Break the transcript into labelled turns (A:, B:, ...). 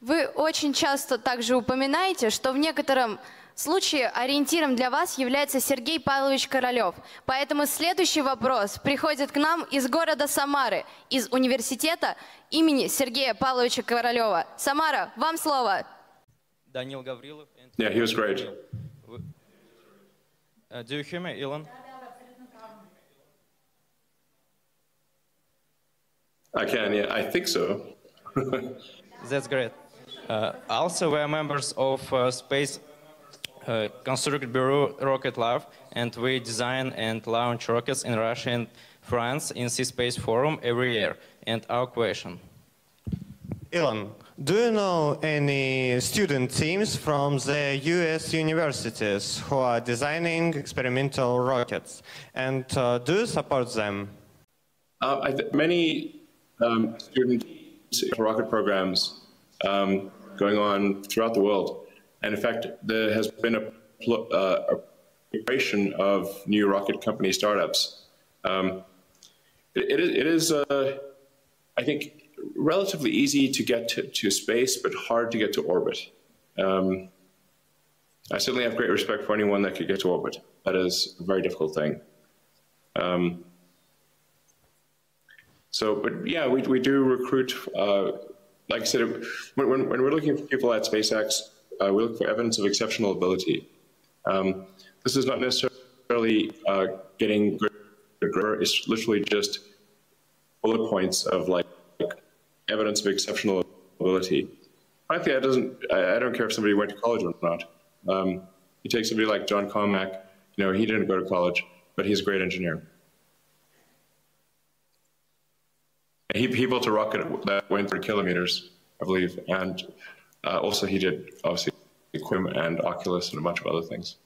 A: Вы очень часто также упоминаете, что в некотором случае ориентиром для вас является Сергей Павлович Королев. Поэтому следующий вопрос приходит к нам из города Самары, из университета имени Сергея Павловича Королева. Самара, вам слово.
B: Gavrilov. And
C: Yeah, he was great.
B: Uh, do you hear me, Elon?
C: I can, yeah, I think so.
B: That's great. Uh, also, we are members of uh, Space uh, Construct Bureau Rocket Lab, and we design and launch rockets in Russia and France in Sea Space Forum every year. And our question.
D: Elon, do you know any student teams from the US universities who are designing experimental rockets? And uh, do you support them?
C: Uh, I th- many um, student rocket programs um, going on throughout the world. And in fact, there has been a, uh, a proliferation of new rocket company startups. Um, it, it is uh, I think, relatively easy to get to, to space, but hard to get to orbit. Um, I certainly have great respect for anyone that could get to orbit. That is a very difficult thing. Um, so, but yeah, we, we do recruit, uh, like I said, when, when, when we're looking for people at SpaceX, uh, we look for evidence of exceptional ability. Um, this is not necessarily uh, getting good, it's literally just bullet points of like, like evidence of exceptional ability. Frankly, I doesn't. I, I don't care if somebody went to college or not. Um, you take somebody like John Carmack. You know, he didn't go to college, but he's a great engineer. He, he built a rocket that went 30 kilometers, I believe, and uh, also he did obviously Quake and Oculus and a bunch of other things.